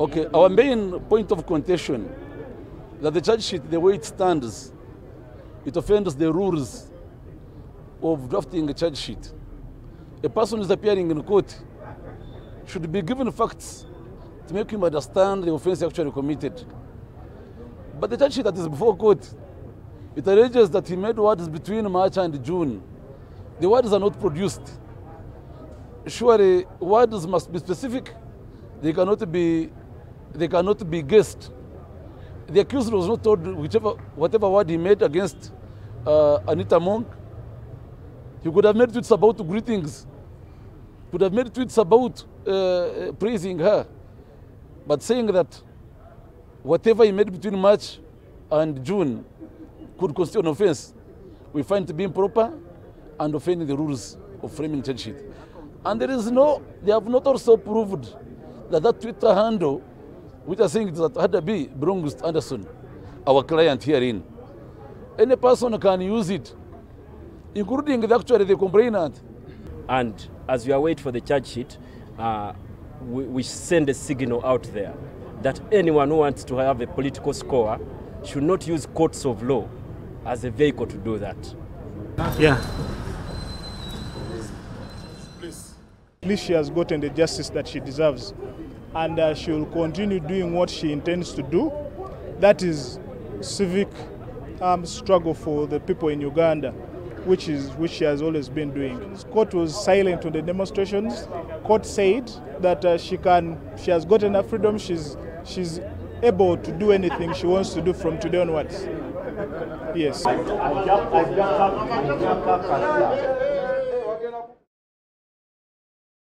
Okay, our main point of contention that the charge sheet, the way it stands, it offends the rules of drafting a charge sheet. A person is appearing in court should be given facts to make him understand the offense actually committed. But the charge sheet that is before court, it alleges that he made words between March and June. The words are not produced. Surely words must be specific. They cannot be, they cannot be guessed. The accused was not told whichever, whatever word he made against uh, Anita Among. He could have made tweets about greetings, could have made tweets about uh, praising her, but saying that whatever he made between March and June could constitute an offense, we find to be improper and offending the rules of framing charge sheet. And there is no, they have not also proved that that Twitter handle, which are saying it is at HADA B belongs to Anderson, our client herein. Any person can use it, including the, actually the complainant. And as we await for the charge sheet, uh, we, we send a signal out there that anyone who wants to have a political score should not use courts of law as a vehicle to do that. Yeah. At least she has gotten the justice that she deserves, and uh, she will continue doing what she intends to do. That is civic um, struggle for the people in Uganda, which is which she has always been doing. Court was silent on the demonstrations. Court said that uh, she can, she has gotten her freedom. She's she's able to do anything she wants to do from today onwards. Yes.